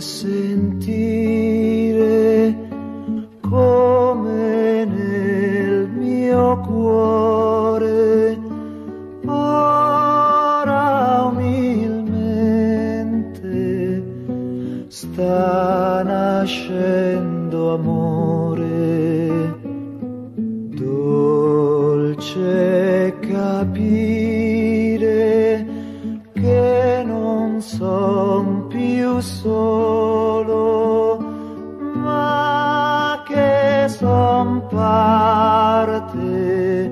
sentire come nel mio cuore ora umilmente sta nascendo amore dolce capire solo ma che son parte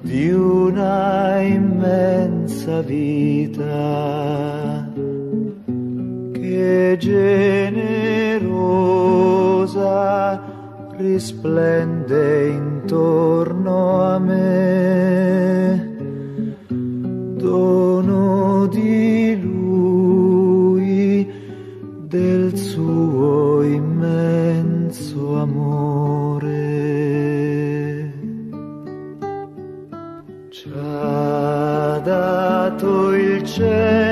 di una immensa vita che generosa risplende intorno a me, Ci ha dato il cielo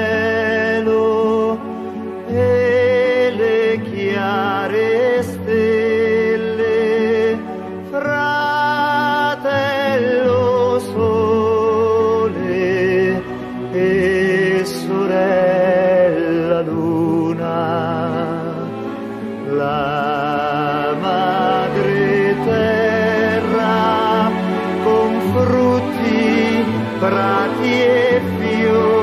but I if you